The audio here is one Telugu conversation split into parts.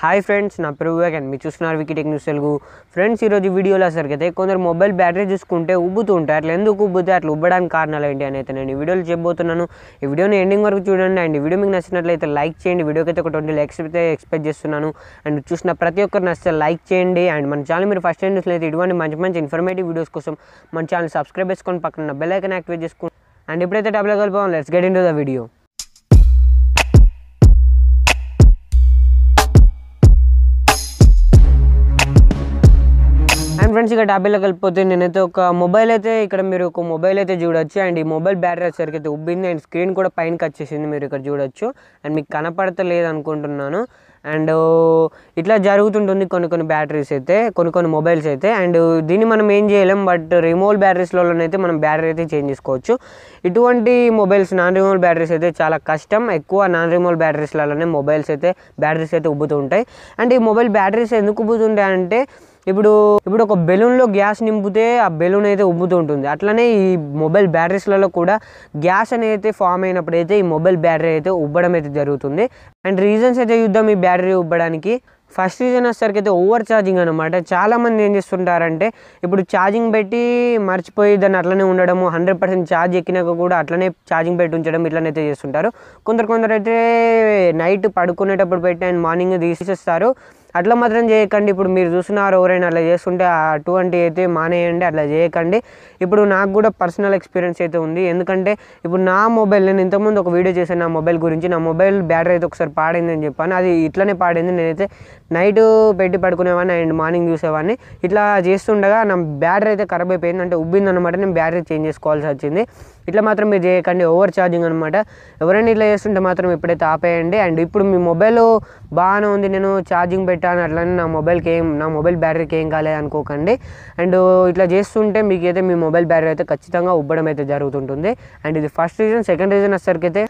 హాయ్ ఫ్రెండ్స్ నా పేరు వివేక్ అండ్ మీరు చూస్తున్నారు వికీటెక్ న్యూస్ తెలుగు. ఫ్రెండ్స్ ఈరోజు వీడియోలో సరిగితే కొందరు మొబైల్ బ్యాటరీ చూసుకుంటే ఉబ్బుతూ ఉంటాయి అట్లా ఎందుకు ఉబ్బుతాయి? అట్లా ఉబ్బడానికి కారణాలు ఏంటి అని అయితే నేను ఈ వీడియోలో చెప్పబోతున్నాను. ఈ వీడియోని ఎండింగ్ వరకు చూడండి. అండ్ వీడియో మీకు నచ్చినట్లయితే లైక్ చేయండి. వీడియోకి అయితే ఒక ట్వంటీ లైక్స్ అయితే ఎక్స్పెక్ట్ చేస్తున్నాను. అండ్ చూసిన ప్రతి ఒక్కరు నచ్చితే లైక్ చేయండి. అండ్ మన ఛానల్ మీరు ఫస్ట్ టైం చూసినట్లయితే ఇటువంటి మంచి మంచి ఇన్ఫర్మేటివ్ వీడియోస్ కోసం మన ఛానల్ సబ్స్క్రైబ్ చేసుకొని పక్కన బెల్ ఐకన్ యాక్టివేట్ చేసుకోండి అండ్ ఇప్పుడైతే డబ్బులు కలిపాం let's get into the video friends ఇక టాపిక్లో కలిపిపోతే నేనైతే ఒక మొబైల్ అయితే ఇక్కడ మీరు ఒక మొబైల్ అయితే చూడొచ్చు. అండ్ ఈ మొబైల్ బ్యాటరీ వచ్చేసరికి అయితే ఉబ్బింది. అండ్ స్క్రీన్ కూడా పైనకి వచ్చేసింది మీరు ఇక్కడ చూడొచ్చు. అండ్ మీకు కనపడతలేదు అనుకుంటున్నాను అండ్ ఇట్లా జరుగుతుంటుంది కొన్ని కొన్ని బ్యాటరీస్ అయితే కొన్ని కొన్ని మొబైల్స్ అయితే. అండ్ దీన్ని మనం ఏం చేయలేం. బట్ రిమోల్ బ్యాటరీస్లోనైతే మనం బ్యాటరీ అయితే చేంజ్ చేసుకోవచ్చు. ఇటువంటి మొబైల్స్ నాన్ రిమోల్ బ్యాటరీస్ అయితే చాలా కష్టం. ఎక్కువ నాన్ రిమోల్ బ్యాటరీస్లలోనే మొబైల్స్ అయితే బ్యాటరీస్ అయితే ఉబ్బుతూ ఉంటాయి. అండ్ ఈ మొబైల్ బ్యాటరీస్ ఎందుకు ఉబ్బుతుంటాయి అంటే ఇప్పుడు ఇప్పుడు ఒక బెలూన్లో గ్యాస్ నింపితే ఆ బెలూన్ అయితే ఉబ్బుతూ ఉంటుంది. అట్లనే ఈ మొబైల్ బ్యాటరీస్లలో కూడా గ్యాస్ అనేది ఫామ్ అయినప్పుడు అయితే ఈ మొబైల్ బ్యాటరీ అయితే ఉబ్బడం అయితే జరుగుతుంది. అండ్ రీజన్స్ అయితే చూద్దాం ఈ బ్యాటరీ ఉబ్బడానికి. ఫస్ట్ రీజన్ వచ్చేసరికి అయితే ఓవర్ ఛార్జింగ్ అనమాట చాలామంది ఏం చేస్తుంటారంటే ఇప్పుడు ఛార్జింగ్ పెట్టి మర్చిపోయి దాన్ని అట్లనే ఉండడము హండ్రెడ్ పర్సెంట్ ఛార్జ్ ఎక్కినాక కూడా అట్లనే ఛార్జింగ్ పెట్టి ఉంచడం ఇట్లనైతే చేస్తుంటారు. కొందరు కొందరు అయితే నైట్ పడుకునేటప్పుడు పెట్టి అండ్ మార్నింగ్ తీసేస్తారు. అట్లా మాత్రం చేయకండి. ఇప్పుడు మీరు చూస్తున్నారు ఎవరైనా అట్లా చేస్తుంటే అటువంటి అయితే మానేయండి అట్లా చేయకండి. ఇప్పుడు నాకు కూడా పర్సనల్ ఎక్స్పీరియన్స్ అయితే ఉంది. ఎందుకంటే ఇప్పుడు నా మొబైల్ నేను ఇంతకుముందు ఒక వీడియో చేశాను నా మొబైల్ గురించి. నా మొబైల్ బ్యాటరీ అయితే ఒకసారి పాడైంది అని చెప్పాను. అది ఇట్లనే పాడైంది. నేనైతే నైట్ పెట్టి పడుకునేవాడిని అండ్ మార్నింగ్ చూసేవాడిని. ఇట్లా చేస్తుండగా నా బ్యాటరీ అయితే ఖరాబ్ అయిపోయింది. అంటే ఉబ్బింది అనమాట నేను బ్యాటరీ చేంజ్ చేసుకోవాల్సి వచ్చింది. ఇట్లా మాత్రం మీరు చేయకండి ఓవర్ ఛార్జింగ్ అనమాట ఎవరైనా ఇట్లా చేస్తుంటే మాత్రం ఇప్పుడైతే ఆపేయండి. అండ్ ఇప్పుడు మీ మొబైల్ బాగానే ఉంది నేను ఛార్జింగ్ పెట్టాను అట్లనే నా మొబైల్కి ఏం నా మొబైల్ బ్యాటరీకి ఏం కాలేదు అనుకోకండి. అండ్ ఇట్లా చేస్తుంటే మీకు అయితే మీ మొబైల్ బ్యాటరీ అయితే ఖచ్చితంగా ఉబ్బడం అయితే జరుగుతుంటుంది. అండ్ ఇది ఫస్ట్ రీజన్ సెకండ్ రీజన్ వచ్చేసరికి అయితే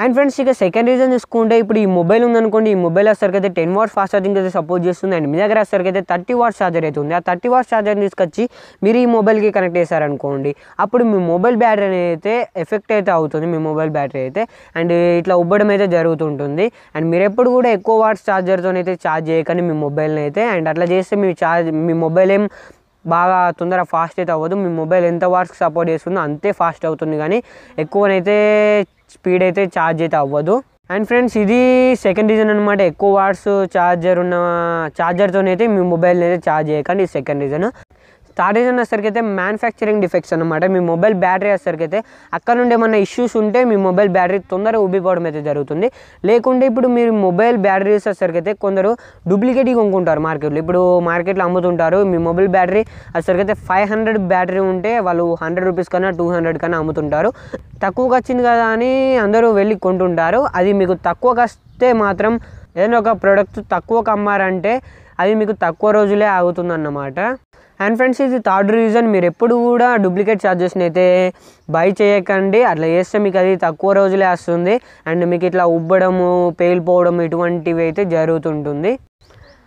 అండ్ ఫ్రెండ్స్ ఇక సెకండ్ రీజన్ చూసుకుంటే ఇప్పుడు ఈ మొబైల్ ఉందనుకోండి ఈ మొబైల్ వస్తారు అయితే టెన్ వాట్స్ ఫాస్ట్ ఛార్జింగ్ అయితే సపోర్ట్ చేస్తుంది. అండ్ మీ దగ్గర వస్తారు అయితే థర్టీ వాట్స్ ఛార్జర్ అయితే ఉంది. ఆ థర్టీ వాట్స్ ఛార్జర్ తీసుకొచ్చి మీరు ఈ మొబైల్కి కనెక్ట్ చేశారనుకోండి అప్పుడు మీ మొబైల్ బ్యాటరీ అయితే ఎఫెక్ట్ అయితే అవుతుంది మీ మొబైల్ బ్యాటరీ అయితే. అండ్ ఇట్లా ఉబ్బడం అయితే జరుగుతుంటుంది. అండ్ మీరు ఎప్పుడు కూడా ఎక్కువ వాట్స్ ఛార్జర్తో అయితే ఛార్జ్ చేయకండి మీ మొబైల్ని అయితే. అండ్ అట్లా చేస్తే మీ ఛార్జ్ మీ మొబైల్ ఏం బాగా తొందర ఫాస్ట్ అయితే అవ్వదు. మీ మొబైల్ ఎంత వాట్స్కి సపోర్ట్ చేస్తుందో అంతే ఫాస్ట్ అవుతుంది. కానీ ఎక్కువనైతే స్పీడ్ అయితే ఛార్జ్ అయితే అవ్వదు. అండ్ ఫ్రెండ్స్ ఇది సెకండ్ రీజన్ అనమాట ఎక్కువ వాట్స్ ఛార్జర్ ఉన్న ఛార్జర్తో అయితే మీ మొబైల్ని అయితే ఛార్జ్ చేయకండి. ఇది సెకండ్ రీజన్ థర్డ్ రీజన్ అయితే మ్యానుఫ్యాక్చరింగ్ డిఫెక్ట్స్ అనమాట మీ మొబైల్ బ్యాటరీ వచ్చేసరికి అయితే అక్కడ నుండి ఏమైనా ఇష్యూస్ ఉంటే మీ మొబైల్ బ్యాటరీ తొందరగా ఉబ్బిపోవడం అయితే జరుగుతుంది. లేకుంటే ఇప్పుడు మీరు మొబైల్ బ్యాటరీస్ వచ్చేసరికి అయితే కొందరు డూప్లికేట్ కొనుక్కుంటారు మార్కెట్లో ఇప్పుడు మార్కెట్లో అమ్ముతుంటారు మీ మొబైల్ బ్యాటరీ వచ్చేసరికి అయితే ఫైవ్ హండ్రెడ్ బ్యాటరీ ఉంటే వాళ్ళు హండ్రెడ్ రూపీస్ కన్నా టూ హండ్రెడ్ కన్నా అమ్ముతుంటారు. తక్కువకి వచ్చింది కదా అని అందరూ వెళ్ళి కొంటుంటారు. అది మీకు తక్కువకి వస్తే మాత్రం ఏదైనా ఒక ప్రోడక్ట్ తక్కువకి అమ్మారంటే అది మీకు తక్కువ రోజులే ఆగుతుందన్నమాట. అండ్ ఫ్రెండ్స్ ఇది థర్డ్ రీజన్ మీరు ఎప్పుడు కూడా డూప్లికేట్ ఛార్జెస్ని అయితే బై చేయకండి. అట్లా చేస్తే మీకు అది తక్కువ రోజులే వస్తుంది. అండ్ మీకు ఇట్లా ఉబ్బడము పేలిపోవడం ఇటువంటివి అయితే జరుగుతుంటుంది.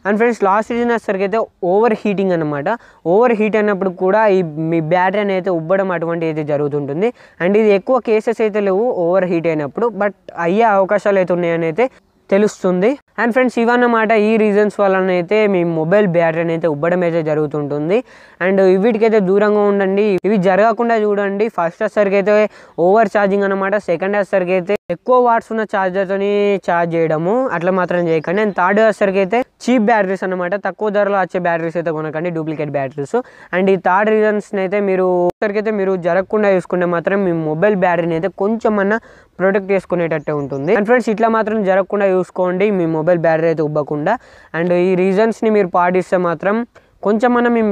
అండ్ ఫ్రెండ్స్ లాస్ట్ రీజన్ వచ్చేసరికి అయితే ఓవర్ హీటింగ్ అనమాట ఓవర్ హీట్ అయినప్పుడు కూడా ఈ మీ బ్యాటరీ అయితే ఉబ్బడం అటువంటి అయితే జరుగుతుంటుంది. అండ్ ఇది ఎక్కువ కేసెస్ అయితే లేవు ఓవర్ హీట్ అయినప్పుడు. బట్ అయ్యే అవకాశాలు అయితే ఉన్నాయని అయితే తెలుస్తుంది. అండ్ ఫ్రెండ్స్ ఇవన్నమాట ఈ రీజన్స్ వలన అయితే మీ మొబైల్ బ్యాటరీ అయితే ఉబ్బడం అయితే జరుగుతుంటుంది. అండ్ వీటికైతే దూరంగా ఉండండి. ఇవి జరగకుండా చూడండి. ఫస్ట్ వచ్చేసరికి అయితే ఓవర్ ఛార్జింగ్ అనమాట సెకండ్ వచ్చేసరికి అయితే ఎక్కువ వాట్స్ ఉన్న ఛార్జర్తోని ఛార్జ్ చేయడము అట్లా మాత్రం చేయకండి. అండ్ థర్డ్ వచ్చేసరికి అయితే చీప్ బ్యాటరీస్ అనమాట తక్కువ ధరలో వచ్చే బ్యాటరీస్ అయితే కొనకండి. డూప్లికేట్ బ్యాటరీస్ అండ్ ఈ థర్డ్ రీజన్స్ అయితే మీరు అయితే మీరు జరగకుండా చూసుకుంటే మాత్రం మీ మొబైల్ బ్యాటరీని అయితే కొంచెం అన్నా ప్రొటెక్ట్ చేసుకునేటట్టే ఉంటుంది. అండ్ ఫ్రెండ్స్ ఇట్లా మాత్రం జరగకుండా చూసుకోండి. మీ మొబైల్ బ్యాటరీ అయితే ఉబ్బకుండా. అండ్ ఈ రీజన్స్ని మీరు పాటిస్తే మాత్రం కొంచెం మనం మీ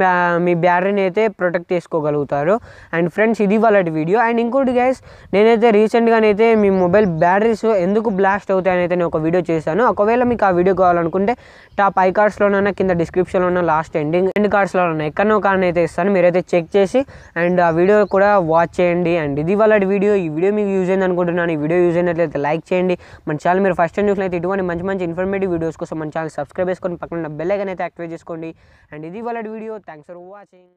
మీ బ్యాటరీని అయితే ప్రొటెక్ట్ చేసుకోగలుగుతారు. అండ్ ఫ్రెండ్స్ ఇది వాళ్ళ వీడియో అండ్ ఇంకోటి గైస్ నేనైతే రీసెంట్గానైతే మీ మొబైల్ బ్యాటరీస్ ఎందుకు బ్లాస్ట్ అవుతాయనైతే నేను ఒక వీడియో చేశాను. ఒకవేళ మీకు ఆ వీడియో కావాలనుకుంటే టాప్ ఐ కార్డ్స్లోనైనా కింద డిస్క్రిప్షన్లో ఉన్న లాస్ట్ ఎండింగ్ ఎండ్ కార్డ్స్లోనైనా ఎక్కడో కానీ అయితే ఇస్తాను. మీరైతే చెక్ చేసి అండ్ ఆ వీడియో కూడా వాచ్ చేయండి. అండ్ ఇది వాళ్ళ వీడియో ఈ వీడియో మీకు యూజ్ అయింది అనుకుంటున్నాను. ఈ వీడియో యూజ్ అయినట్లయితే లైక్ చేయండి. మన ఛానల్ మీరు ఫస్ట్ టైం చూసినైతే ఇటువంటి మంచి మంచి ఇన్ఫర్మేటివ్ వీడియోస్ కోసం మన ఛానల్ సబ్స్క్రైబ్ చేసుకొని పక్కన బెల్ ఐకన్ అయితే యాక్టివేట్ చేసుకోండి. అండ్ ఇది వాళ్ళ వీడియో థ్యాంక్స్ ఫర్ వాచింగ్